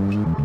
Mm-hmm.